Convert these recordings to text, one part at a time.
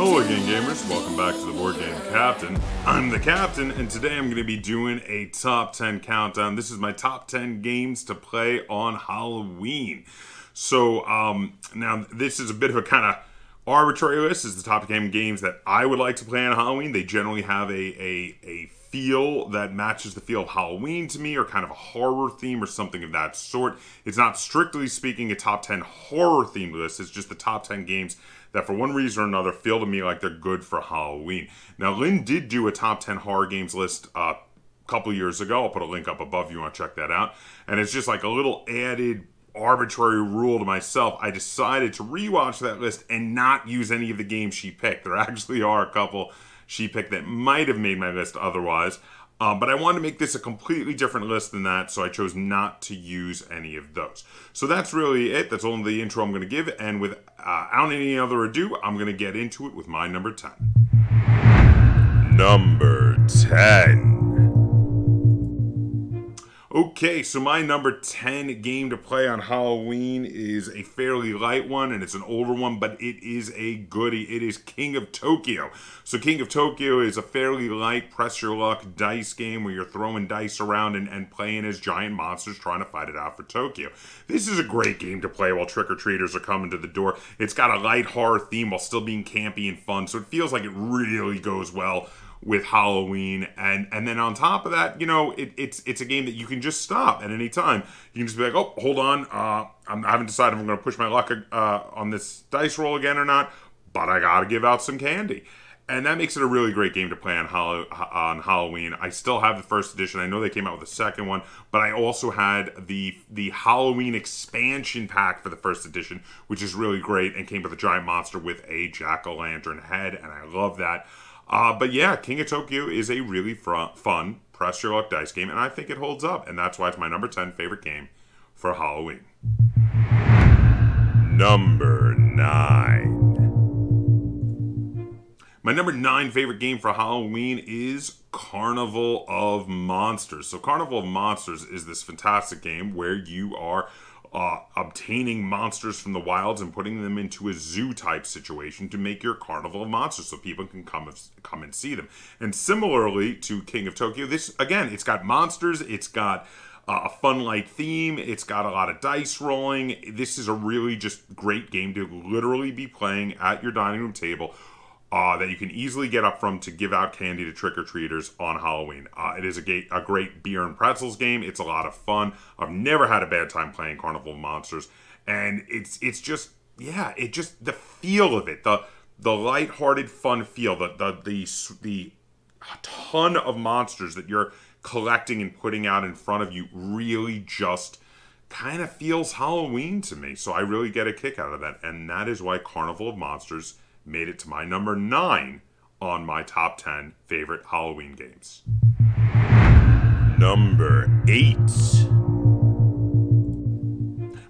Hello again gamers, welcome back to the Board Game Kaptain. I'm the Captain and today I'm going to be doing a top 10 countdown. This is my top 10 games to play on Halloween. So um, now this is a bit of a kind of arbitrary list. This is the top 10 games that I would like to play on Halloween. They generally have a, a, a feel that matches the feel of Halloween to me, or kind of a horror theme, or something of that sort. It's not strictly speaking a top 10 horror themed list, it's just the top 10 games that, for one reason or another, feel to me like they're good for Halloween. Now, Lynn did do a top 10 horror games list uh, a couple years ago. I'll put a link up above if you want to check that out. And it's just like a little added arbitrary rule to myself, I decided to rewatch that list and not use any of the games she picked. There actually are a couple she picked that might have made my list otherwise. Um, but I wanted to make this a completely different list than that, so I chose not to use any of those. So that's really it. That's all the intro I'm going to give. And without any other ado, I'm going to get into it with my number 10. Number 10. Okay, so my number 10 game to play on Halloween is a fairly light one, and it's an older one, but it is a goodie. It is King of Tokyo. So, King of Tokyo is a fairly light press your luck dice game where you're throwing dice around and, and playing as giant monsters trying to fight it out for Tokyo. This is a great game to play while trick or treaters are coming to the door. It's got a light horror theme while still being campy and fun, so it feels like it really goes well with Halloween, and and then on top of that, you know, it, it's it's a game that you can just stop at any time. You can just be like, oh, hold on, uh, I'm, I haven't decided if I'm going to push my luck uh, on this dice roll again or not, but I got to give out some candy. And that makes it a really great game to play on, Hall- on Halloween. I still have the first edition. I know they came out with a second one, but I also had the the Halloween expansion pack for the first edition, which is really great and came with a giant monster with a jack o' lantern head, and I love that. Uh, but yeah, King of Tokyo is a really fr- fun press your luck dice game, and I think it holds up, and that's why it's my number 10 favorite game for Halloween. Number 9. My number 9 favorite game for Halloween is Carnival of Monsters. So, Carnival of Monsters is this fantastic game where you are uh, obtaining monsters from the wilds and putting them into a zoo type situation to make your carnival of monsters so people can come come and see them. And similarly to King of Tokyo, this again, it's got monsters, it's got uh, a fun light theme, it's got a lot of dice rolling. This is a really just great game to literally be playing at your dining room table uh, that you can easily get up from to give out candy to trick or treaters on Halloween. Uh, it is a, ga- a great beer and pretzels game. It's a lot of fun. I've never had a bad time playing Carnival of Monsters, and it's it's just yeah, it just the feel of it, the the lighthearted, fun feel, the the the the ton of monsters that you're collecting and putting out in front of you really just kind of feels Halloween to me. So I really get a kick out of that, and that is why Carnival of Monsters made it to my number nine on my top 10 favorite Halloween games. Number eight.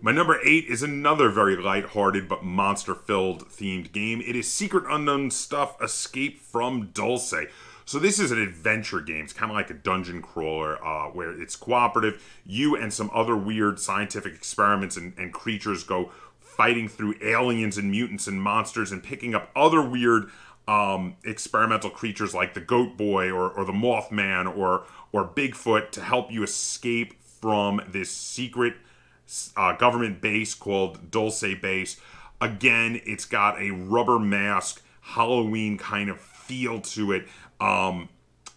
My number eight is another very light-hearted but monster-filled themed game. It is Secret Unknown Stuff Escape from Dulce. So this is an adventure game. It's kind of like a dungeon crawler uh, where it's cooperative. You and some other weird scientific experiments and, and creatures go fighting through aliens and mutants and monsters and picking up other weird um, experimental creatures like the Goat Boy or, or the Mothman or or Bigfoot to help you escape from this secret uh, government base called Dulce Base. Again, it's got a rubber mask Halloween kind of feel to it. Um,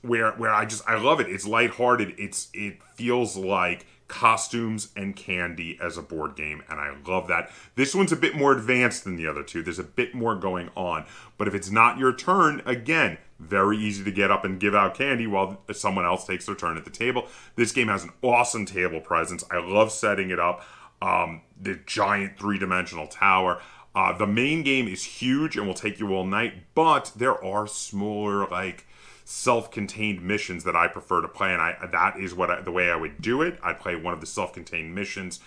where where I just I love it. It's lighthearted. It's it feels like costumes and candy as a board game, and I love that. This one's a bit more advanced than the other two. There's a bit more going on. But if it's not your turn, again, very easy to get up and give out candy while someone else takes their turn at the table. This game has an awesome table presence. I love setting it up. Um, the giant three-dimensional tower. Uh, the main game is huge and will take you all night, but there are smaller, like self-contained missions that I prefer to play, and I that is what I, the way I would do it. I'd play one of the self-contained missions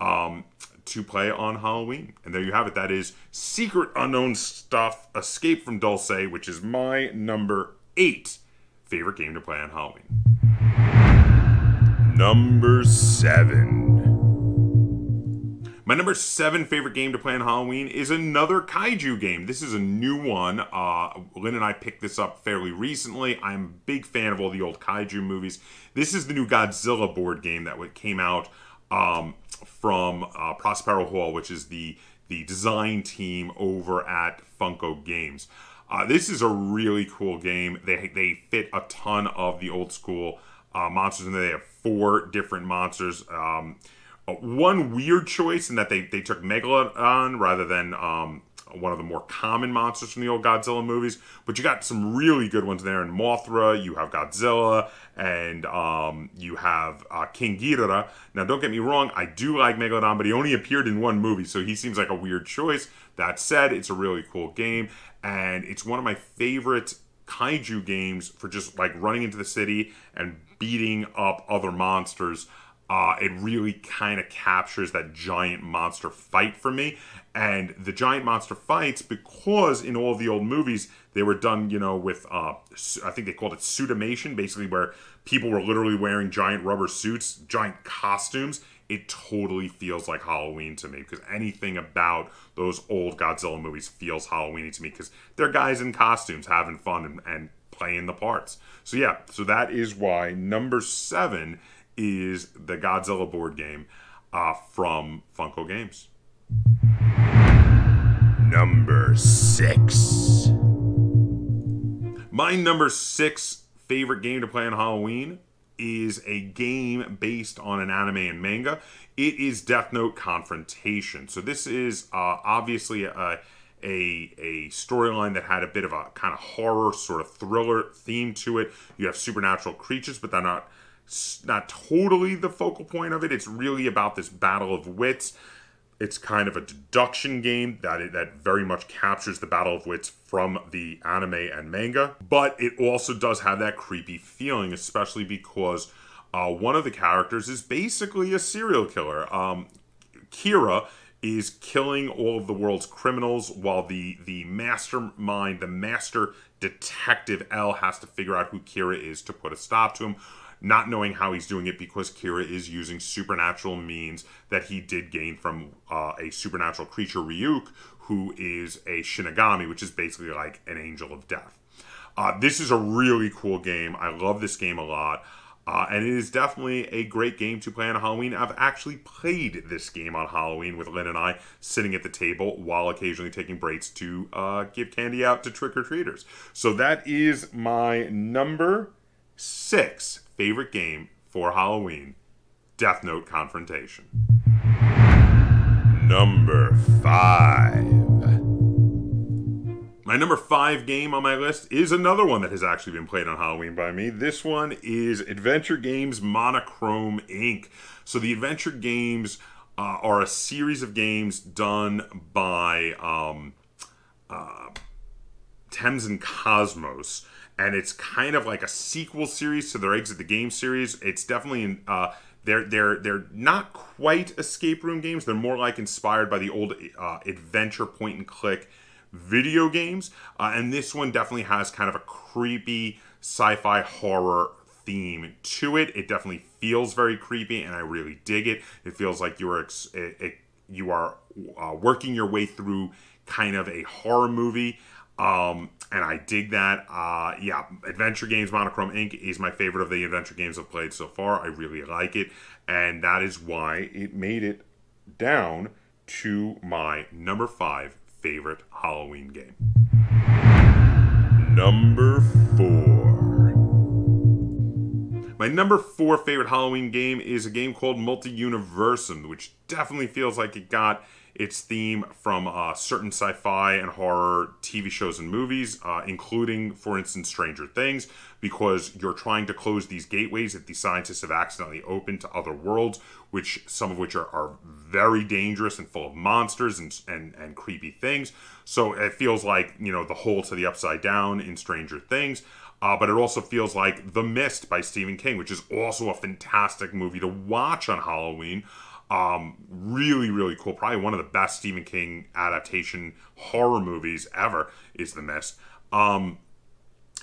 um, to play on Halloween, and there you have it. That is Secret Unknown Stuff: Escape from Dulce, which is my number eight favorite game to play on Halloween. Number seven. My number seven favorite game to play on Halloween is another kaiju game. This is a new one. Uh, Lynn and I picked this up fairly recently. I'm a big fan of all the old kaiju movies. This is the new Godzilla board game that came out um, from uh, Prospero Hall, which is the the design team over at Funko Games. Uh, this is a really cool game. They they fit a ton of the old school uh, monsters and. They have four different monsters. Um, one weird choice in that they, they took Megalodon rather than um, one of the more common monsters from the old Godzilla movies. But you got some really good ones there in Mothra. You have Godzilla, and um, you have uh, King Ghidorah. Now, don't get me wrong, I do like Megalodon, but he only appeared in one movie, so he seems like a weird choice. That said, it's a really cool game, and it's one of my favorite kaiju games for just like running into the city and beating up other monsters. Uh, it really kind of captures that giant monster fight for me. And the giant monster fights, because in all the old movies, they were done, you know, with, uh, I think they called it suitimation, basically where people were literally wearing giant rubber suits, giant costumes. It totally feels like Halloween to me because anything about those old Godzilla movies feels Halloweeny to me because they're guys in costumes having fun and, and playing the parts. So, yeah, so that is why number seven is the Godzilla board game uh, from Funko Games. Number six. My number six favorite game to play on Halloween is a game based on an anime and manga. It is Death Note Confrontation. So this is uh, obviously a a, a storyline that had a bit of a kind of horror sort of thriller theme to it. You have supernatural creatures, but they're not not totally the focal point of it. It's really about this battle of wits. It's kind of a deduction game that that very much captures the battle of wits from the anime and manga, but it also does have that creepy feeling, especially because uh, one of the characters is basically a serial killer. Um, Kira is killing all of the world's criminals while the the mastermind, the master detective L has to figure out who Kira is to put a stop to him not knowing how he's doing it because Kira is using supernatural means that he did gain from uh, a supernatural creature, Ryuk, who is a Shinigami, which is basically like an angel of death. Uh, this is a really cool game. I love this game a lot. Uh, and it is definitely a great game to play on Halloween. I've actually played this game on Halloween with Lynn and I sitting at the table while occasionally taking breaks to uh, give candy out to trick or treaters. So that is my number six favorite game for Halloween Death Note Confrontation. Number five. My number five game on my list is another one that has actually been played on Halloween by me. This one is Adventure Games Monochrome Inc. So the Adventure Games uh, are a series of games done by um, uh, Thames and Kosmos and it's kind of like a sequel series to their Exit the Game series. It's definitely in, uh, they're they're they're not quite escape room games. They're more like inspired by the old uh, adventure point and click video games, uh, and this one definitely has kind of a creepy sci-fi horror theme to it. It definitely feels very creepy, and I really dig it. It feels like you are ex- it, it, you are uh, working your way through kind of a horror movie. Um, and I dig that. Uh, yeah, Adventure Games Monochrome Inc. is my favorite of the adventure games I've played so far. I really like it, and that is why it made it down to my number five favorite Halloween game. Number four. My number four favorite Halloween game is a game called Multi Universum, which definitely feels like it got its theme from uh, certain sci fi and horror TV shows and movies, uh, including, for instance, Stranger Things, because you're trying to close these gateways that the scientists have accidentally opened to other worlds, which some of which are, are very dangerous and full of monsters and, and, and creepy things. So it feels like, you know, the hole to the upside down in Stranger Things. Uh, but it also feels like The Mist by Stephen King, which is also a fantastic movie to watch on Halloween. Um, really, really cool. Probably one of the best Stephen King adaptation horror movies ever is The Mist. Um,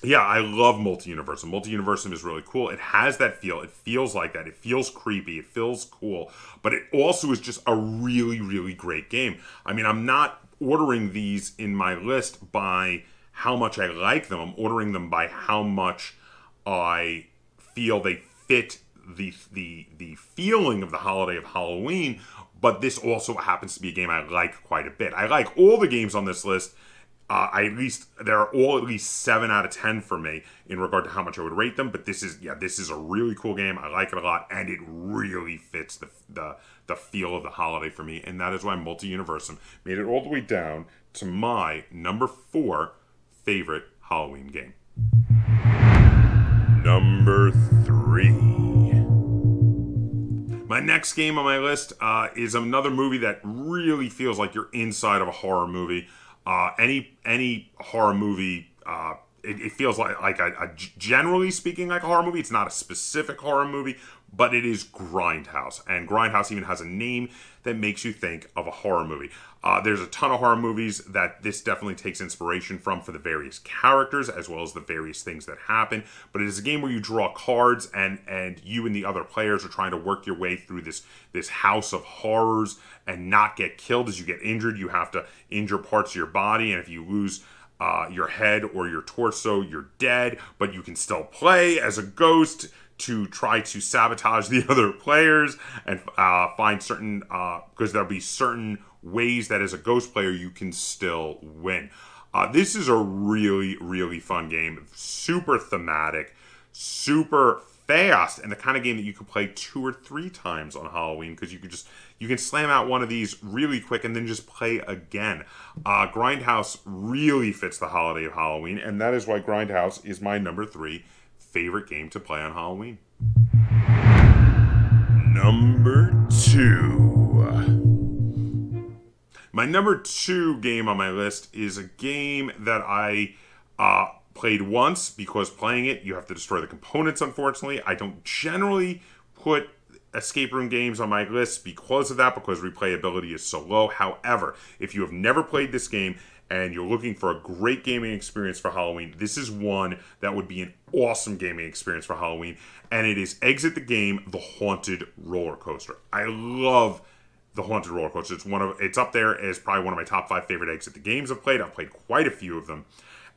yeah, I love multi-universum. Multi-universum is really cool. It has that feel. It feels like that. It feels creepy. It feels cool. But it also is just a really, really great game. I mean, I'm not ordering these in my list by how much I like them. I'm ordering them by how much I feel they fit the the the feeling of the holiday of Halloween. But this also happens to be a game I like quite a bit. I like all the games on this list uh, I at least there are all at least seven out of ten for me in regard to how much I would rate them. But this is yeah, this is a really cool game. I like it a lot, and it really fits the the the feel of the holiday for me, and that is why Multi Universum made it all the way down to my number four favorite Halloween game. Number three. My next game on my list uh, is another movie that really feels like you're inside of a horror movie. Uh, any any horror movie, uh, it, it, feels like like a, a, generally speaking like a horror movie. It's not a specific horror movie, but it is Grindhouse, and Grindhouse even has a name that makes you think of a horror movie. Uh, there's a ton of horror movies that this definitely takes inspiration from for the various characters as well as the various things that happen. But it is a game where you draw cards and and you and the other players are trying to work your way through this this house of horrors and not get killed as you get injured. You have to injure parts of your body, and if you lose uh, your head or your torso, you're dead. But you can still play as a ghost to try to sabotage the other players and uh, find certain because uh, there'll be certain ways that as a ghost player you can still win. Uh, this is a really really fun game, super thematic, super fast, and the kind of game that you can play two or three times on Halloween because you can just you can slam out one of these really quick and then just play again. Uh, Grindhouse really fits the holiday of Halloween, and that is why Grindhouse is my number three favorite game to play on Halloween? Number two. My number two game on my list is a game that I uh, played once because playing it, you have to destroy the components, unfortunately. I don't generally put escape room games on my list because of that, because replayability is so low. However, if you have never played this game and you're looking for a great gaming experience for Halloween, this is one that would be an awesome gaming experience for Halloween. And it is Exit the Game, The Haunted Roller Coaster. I love the Haunted Roller Coaster. It's one of it's up there as probably one of my top five favorite Exit the Games I've played. I've played quite a few of them,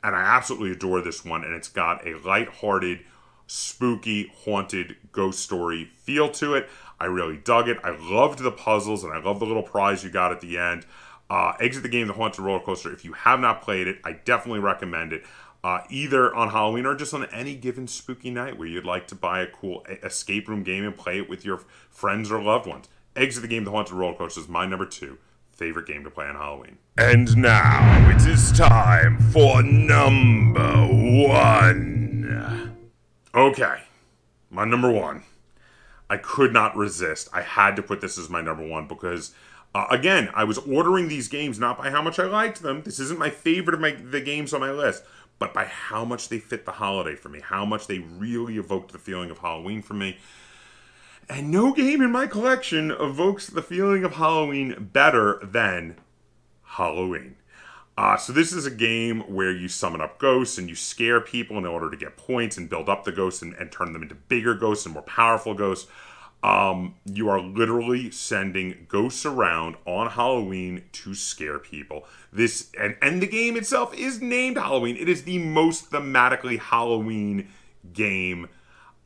and I absolutely adore this one. And it's got a light-hearted, spooky, haunted ghost story feel to it. I really dug it. I loved the puzzles, and I love the little prize you got at the end. Uh, exit the game, The Haunted Roller Coaster. If you have not played it, I definitely recommend it. Uh, either on Halloween or just on any given spooky night where you'd like to buy a cool escape room game and play it with your friends or loved ones. Exit the game, The Haunted Roller Coaster is my number two favorite game to play on Halloween. And now it is time for number one. Okay, my number one. I could not resist. I had to put this as my number one because uh, again, I was ordering these games not by how much I liked them. This isn't my favorite of my the games on my list, but by how much they fit the holiday for me, how much they really evoked the feeling of Halloween for me. And no game in my collection evokes the feeling of Halloween better than Halloween. Uh, so this is a game where you summon up ghosts and you scare people in order to get points and build up the ghosts and, and turn them into bigger ghosts and more powerful ghosts. Um, you are literally sending ghosts around on Halloween to scare people. This and, and the game itself is named Halloween. It is the most thematically Halloween game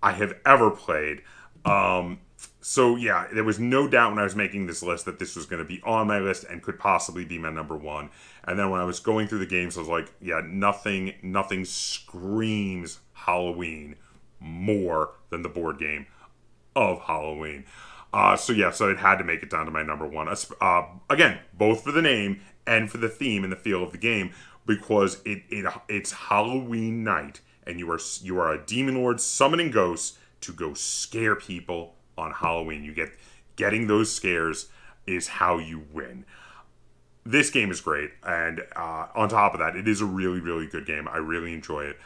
I have ever played. Um, so yeah, there was no doubt when I was making this list that this was going to be on my list and could possibly be my number one. And then when I was going through the games, I was like, yeah, nothing, nothing screams Halloween more than the board game of Halloween. Uh, so yeah, so it had to make it down to my number one. Uh, again, both for the name and for the theme and the feel of the game, because it, it it's Halloween night, and you are you are a demon lord summoning ghosts to go scare people on Halloween. You get getting those scares is how you win. This game is great, and uh, on top of that, it is a really really good game. I really enjoy it.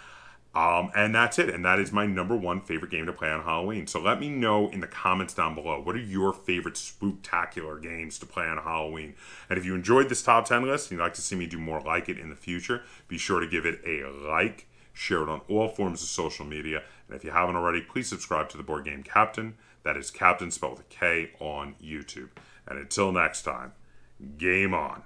Um, and that's it. And that is my number one favorite game to play on Halloween. So let me know in the comments down below what are your favorite spooktacular games to play on Halloween. And if you enjoyed this top 10 list and you'd like to see me do more like it in the future, be sure to give it a like, share it on all forms of social media. And if you haven't already, please subscribe to the Board Game Kaptain. That is Captain spelled with a K on YouTube. And until next time, game on.